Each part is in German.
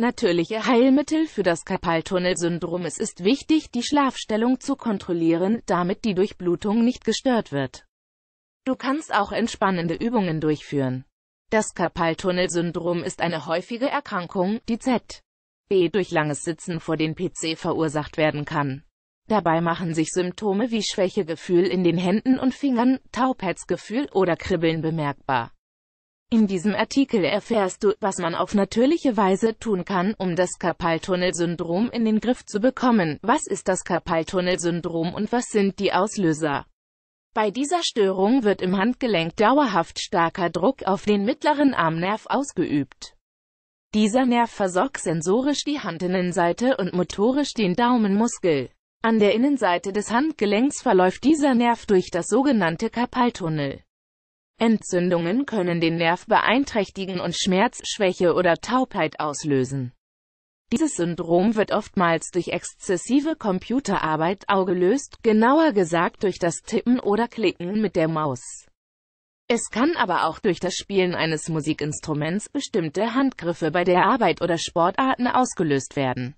natürliche Heilmittel für das Karpaltunnelsyndrom. Es ist wichtig, die Schlafstellung zu kontrollieren, damit die Durchblutung nicht gestört wird. Du kannst auch entspannende Übungen durchführen. Das Karpaltunnelsyndrom ist eine häufige Erkrankung, die Z. B. durch langes Sitzen vor den PC verursacht werden kann. Dabei machen sich Symptome wie Schwächegefühl in den Händen und Fingern, Taubheitsgefühl oder Kribbeln bemerkbar. In diesem Artikel erfährst du, was man auf natürliche Weise tun kann, um das Karpaltunnelsyndrom in den Griff zu bekommen. Was ist das Karpaltunnelsyndrom und was sind die Auslöser? Bei dieser Störung wird im Handgelenk dauerhaft starker Druck auf den mittleren Armnerv ausgeübt. Dieser Nerv versorgt sensorisch die Handinnenseite und motorisch den Daumenmuskel. An der Innenseite des Handgelenks verläuft dieser Nerv durch das sogenannte Karpaltunnel. Entzündungen können den Nerv beeinträchtigen und Schmerz, Schwäche oder Taubheit auslösen. Dieses Syndrom wird oftmals durch exzessive Computerarbeit ausgelöst, genauer gesagt durch das Tippen oder Klicken mit der Maus. Es kann aber auch durch das Spielen eines Musikinstruments bestimmte Handgriffe bei der Arbeit oder Sportarten ausgelöst werden.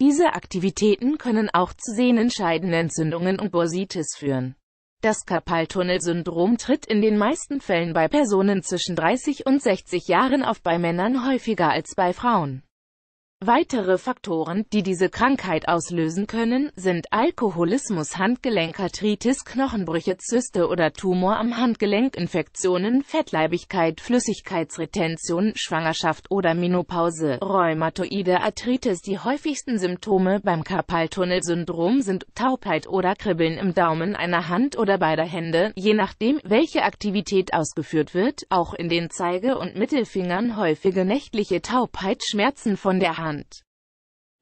Diese Aktivitäten können auch zu Sehnenscheidenentzündungen und Bursitis führen. Das Karpaltunnelsyndrom tritt in den meisten Fällen bei Personen zwischen 30 und 60 Jahren auf, bei Männern häufiger als bei Frauen. Weitere Faktoren, die diese Krankheit auslösen können, sind Alkoholismus, Handgelenkarthritis, Knochenbrüche, Zyste oder Tumor am Handgelenk, Infektionen, Fettleibigkeit, Flüssigkeitsretention, Schwangerschaft oder Menopause, Rheumatoide Arthritis. Die häufigsten Symptome beim Karpaltunnelsyndrom sind Taubheit oder Kribbeln im Daumen einer Hand oder beider Hände, je nachdem, welche Aktivität ausgeführt wird, auch in den Zeige- und Mittelfingern häufige nächtliche Taubheit, Schmerzen von der Hand. Hand.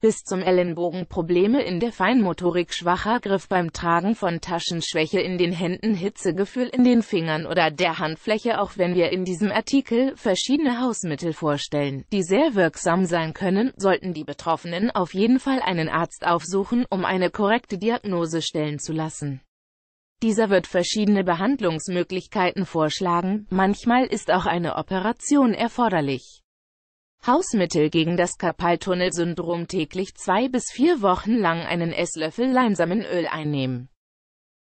Bis zum Ellenbogen Probleme in der Feinmotorik schwacher Griff beim Tragen von Taschen Schwäche in den Händen Hitzegefühl in den Fingern oder der Handfläche auch wenn wir in diesem Artikel verschiedene Hausmittel vorstellen, die sehr wirksam sein können, sollten die Betroffenen auf jeden Fall einen Arzt aufsuchen, um eine korrekte Diagnose stellen zu lassen. Dieser wird verschiedene Behandlungsmöglichkeiten vorschlagen, manchmal ist auch eine Operation erforderlich. Hausmittel gegen das Karpaltunnelsyndrom täglich zwei bis vier Wochen lang einen Esslöffel Leinsamenöl einnehmen.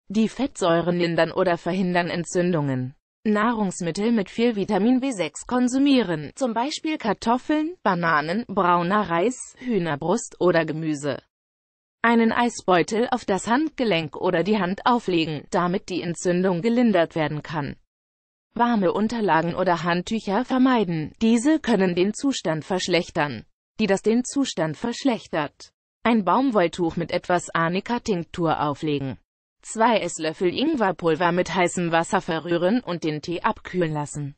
Die Fettsäuren lindern oder verhindern Entzündungen. Nahrungsmittel mit viel Vitamin B6 konsumieren, zum Beispiel Kartoffeln, Bananen, brauner Reis, Hühnerbrust oder Gemüse. Einen Eisbeutel auf das Handgelenk oder die Hand auflegen, damit die Entzündung gelindert werden kann. Warme Unterlagen oder Handtücher vermeiden, diese können den Zustand verschlechtern. Die das den Zustand verschlechtert. Ein Baumwolltuch mit etwas Arnika-Tinktur auflegen. Zwei Esslöffel Ingwerpulver mit heißem Wasser verrühren und den Tee abkühlen lassen.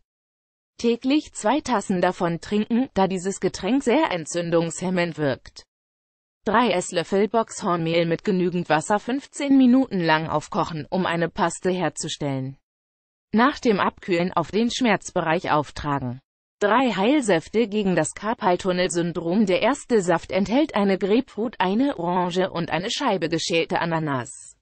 Täglich zwei Tassen davon trinken, da dieses Getränk sehr entzündungshemmend wirkt. Drei Esslöffel Boxhornmehl mit genügend Wasser 15 Minuten lang aufkochen, um eine Paste herzustellen. Nach dem Abkühlen auf den Schmerzbereich auftragen. Drei Heilsäfte gegen das Karpaltunnelsyndrom Der erste Saft enthält eine Grapefruit, eine Orange und eine Scheibe geschälte Ananas.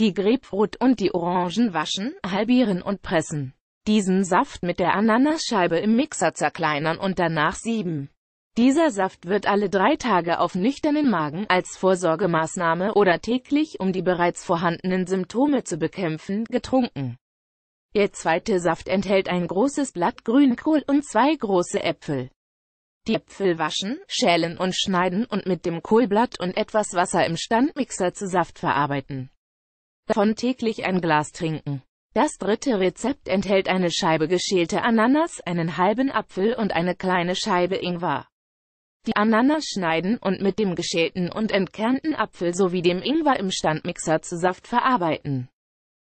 Die Grapefruit und die Orangen waschen, halbieren und pressen. Diesen Saft mit der Ananasscheibe im Mixer zerkleinern und danach sieben. Dieser Saft wird alle drei Tage auf nüchternen Magen als Vorsorgemaßnahme oder täglich, um die bereits vorhandenen Symptome zu bekämpfen, getrunken. Der zweite Saft enthält ein großes Blatt Grünkohl und zwei große Äpfel. Die Äpfel waschen, schälen und schneiden und mit dem Kohlblatt und etwas Wasser im Standmixer zu Saft verarbeiten. Davon täglich ein Glas trinken. Das dritte Rezept enthält eine Scheibe geschälte Ananas, einen halben Apfel und eine kleine Scheibe Ingwer. Die Ananas schneiden und mit dem geschälten und entkernten Apfel sowie dem Ingwer im Standmixer zu Saft verarbeiten.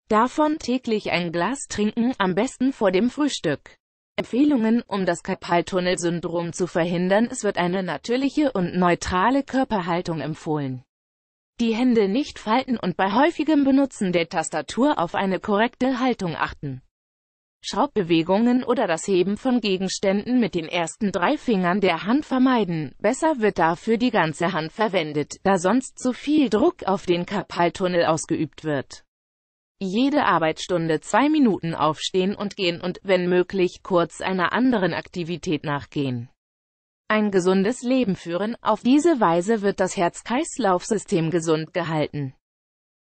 Davon täglich ein Glas trinken, am besten vor dem Frühstück. Empfehlungen, um das Karpaltunnelsyndrom zu verhindern, es wird eine natürliche und neutrale Körperhaltung empfohlen. Die Hände nicht falten und bei häufigem Benutzen der Tastatur auf eine korrekte Haltung achten. Schaubbewegungen oder das Heben von Gegenständen mit den ersten drei Fingern der Hand vermeiden. Besser wird dafür die ganze Hand verwendet, da sonst zu viel Druck auf den Karpaltunnel ausgeübt wird. Jede Arbeitsstunde zwei Minuten aufstehen und gehen und, wenn möglich, kurz einer anderen Aktivität nachgehen. ein gesundes Leben führen. Auf diese Weise wird das Herz-Kreislauf-System gesund gehalten.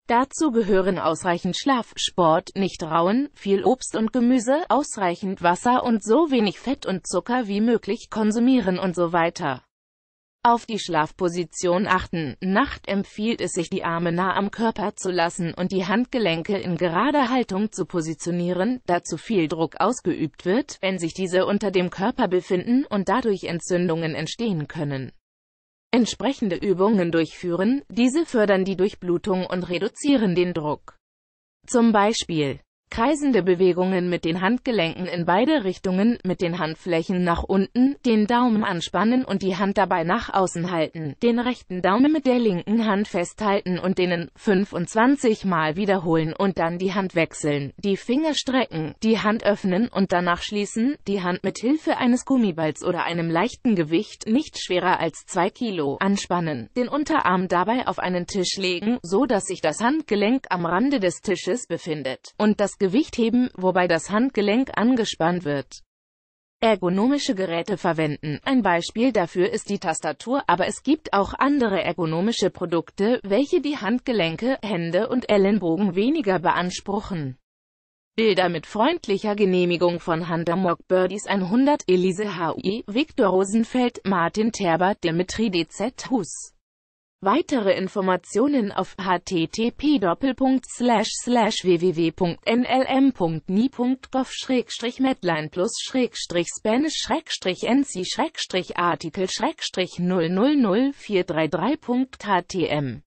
Dazu gehören ausreichend Schlaf, Sport, nicht rauen, viel Obst und Gemüse, ausreichend Wasser und so wenig Fett und Zucker wie möglich konsumieren und so weiter. Auf die Schlafposition achten. Nacht empfiehlt es sich die Arme nah am Körper zu lassen und die Handgelenke in gerader Haltung zu positionieren, da zu viel Druck ausgeübt wird, wenn sich diese unter dem Körper befinden und dadurch Entzündungen entstehen können. Entsprechende Übungen durchführen, diese fördern die Durchblutung und reduzieren den Druck. Zum Beispiel Kreisende Bewegungen mit den Handgelenken in beide Richtungen, mit den Handflächen nach unten, den Daumen anspannen und die Hand dabei nach außen halten, den rechten Daumen mit der linken Hand festhalten und denen 25 Mal wiederholen und dann die Hand wechseln, die Finger strecken, die Hand öffnen und danach schließen, die Hand mit Hilfe eines Gummiballs oder einem leichten Gewicht, nicht schwerer als 2 Kilo, anspannen, den Unterarm dabei auf einen Tisch legen, so dass sich das Handgelenk am Rande des Tisches befindet, und das Gewicht heben, wobei das Handgelenk angespannt wird. Ergonomische Geräte verwenden. Ein Beispiel dafür ist die Tastatur, aber es gibt auch andere ergonomische Produkte, welche die Handgelenke, Hände und Ellenbogen weniger beanspruchen. Bilder mit freundlicher Genehmigung von Hunter Mock Birdies 100 Elise Hui, Viktor Rosenfeld, Martin Terber, Dimitri DZ Hus Weitere Informationen auf http://www.nlm.ni.gov-medline plus-spanish-nc-artikel 000433.htm